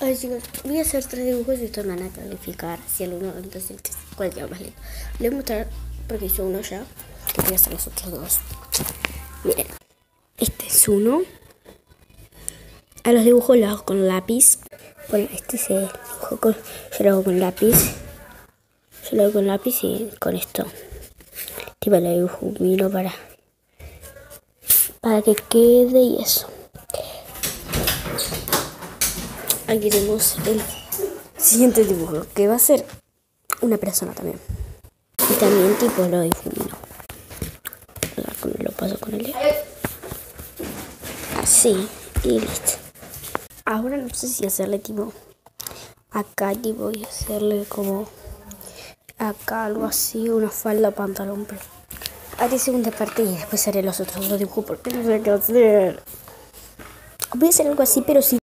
A ver chicos, voy a hacer tres dibujos y ustedes me van a calificar si el uno, entonces cuál queda más lindo. Les voy a mostrar porque hice uno ya. Y voy a hacer los otros dos. Miren, este es uno. A los dibujos los hago con lápiz. Bueno, este se dibujó con, yo lo hago con lápiz. Yo lo hago con lápiz y con esto. Tipo le dibujo vino para, para que quede y eso. Aquí tenemos el siguiente dibujo, que va a ser una persona también. Y también tipo lo difumino. Lo paso con el dedo. Así, y listo. Ahora no sé si hacerle tipo acá, tipo, y hacerle como acá algo así, una falda pantalón. Pero haré segunda parte y después haré los otros dos dibujos porque no sé qué hacer. Voy a hacer algo así, pero sí.